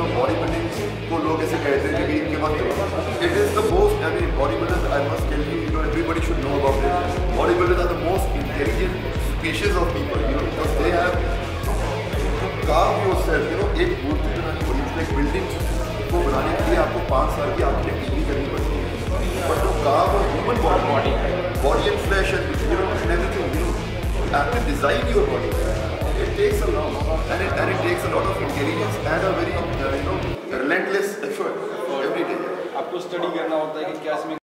Know body building को लोग ऐसे कहते हैं कि इनके पास it is the most I mean body builders I must tell you you know everybody should know about this body builders are the most intelligent species of people you know because they have carve yourself you know एक मूर्ति बनानी पड़ी एक building को बनाने के लिए आपको पाँच साल की आपकी डिग्री करनी पड़ती है but to carve our human body body body and flesh and you know everything you know have design your body it takes a and it and it takes a lot of intelligence and a very uh, you know relentless effort every day. आपको study करना होता है कि क्या इसमें